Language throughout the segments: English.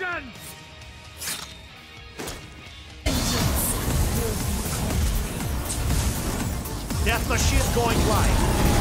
action! Death machine going live.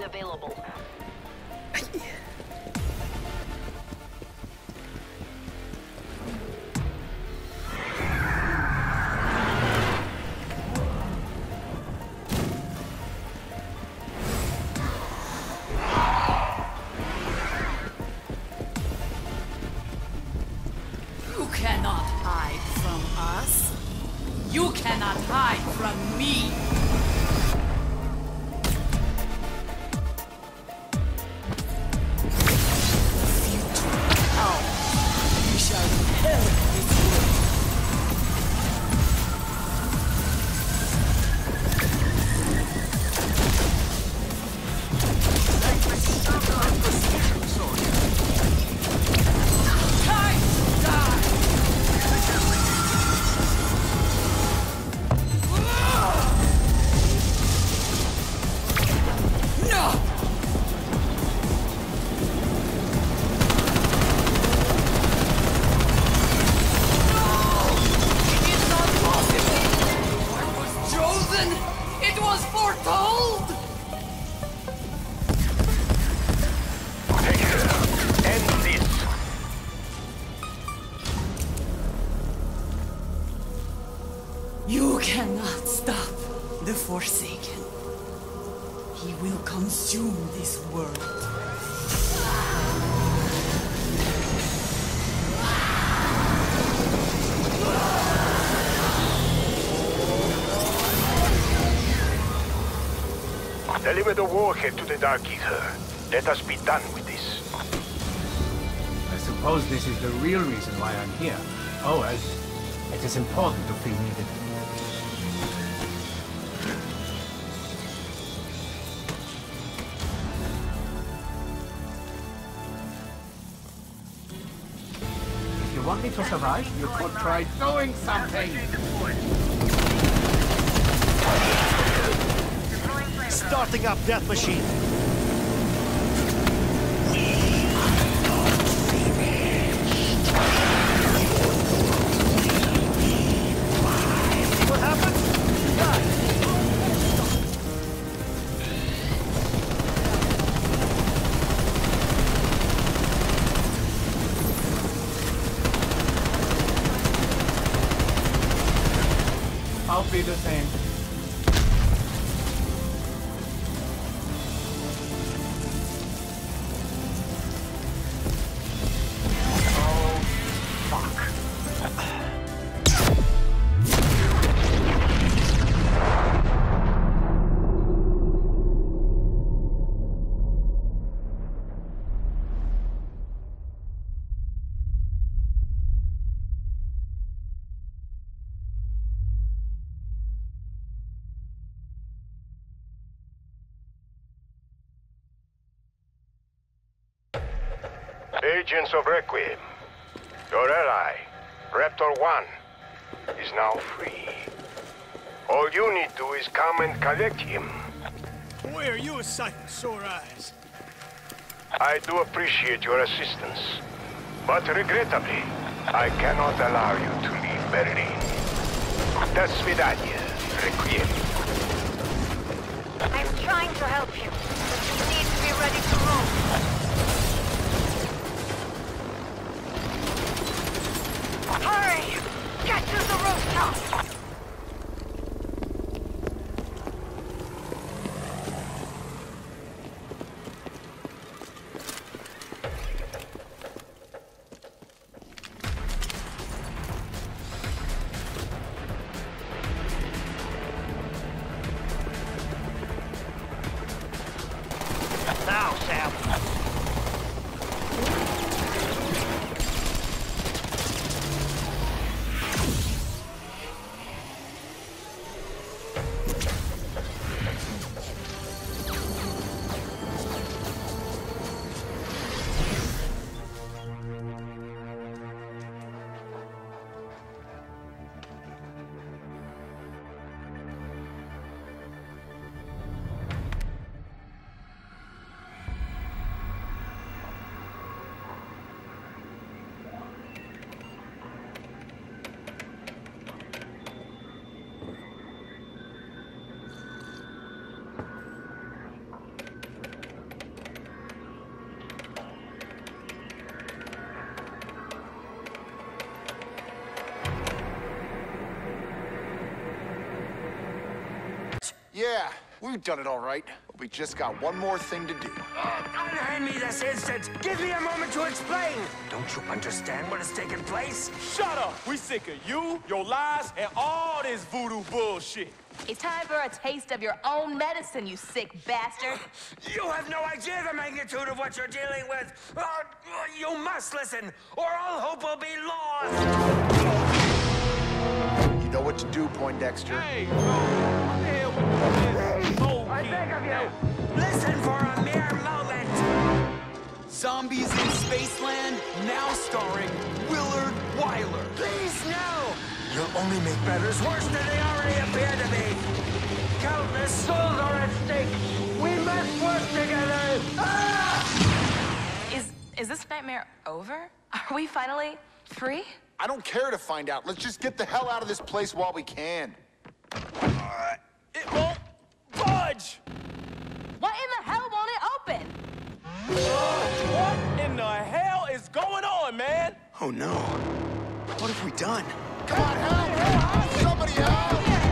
Machine available. You cannot hide from us. You cannot hide from me. You cannot stop the Forsaken. He will consume this world. Deliver the warhead to the Dark Aether. Let us be done with this. I suppose this is the real reason why I'm here. Oh, as it is important to feel needed. If you want me to survive, you could try doing something. Starting up death machine. I'll be the same. Agents of Requiem. Your ally, Raptor 1, is now free. All you need to is come and collect him. Boy, are you a sight for sore eyes. I do appreciate your assistance, but regrettably, I cannot allow you to leave Berlin. До свидания, Requiem. I'm trying to help you, but you need to be ready to move. Hurry! Get to the rooftop! Yeah, we've done it all right. But we just got one more thing to do. Unhand me this instant! Give me a moment to explain! Don't you understand what has taken place? Shut up! We sick of you, your lies, and all this voodoo bullshit. It's time for a taste of your own medicine, you sick bastard. You have no idea the magnitude of what you're dealing with! Uh, you must listen, or all hope will be lost! You know what to do, Poindexter. Hey, Zombies in Spaceland, now starring Willard Wyler. Please, no! You'll only make matters worse than they already appear to be! Countless souls are at stake! We must work together! Ah! Is is this nightmare over? Are we finally free? I don't care to find out. Let's just get the hell out of this place while we can. It won't Oh no. What have we done? Come on, help! Somebody help!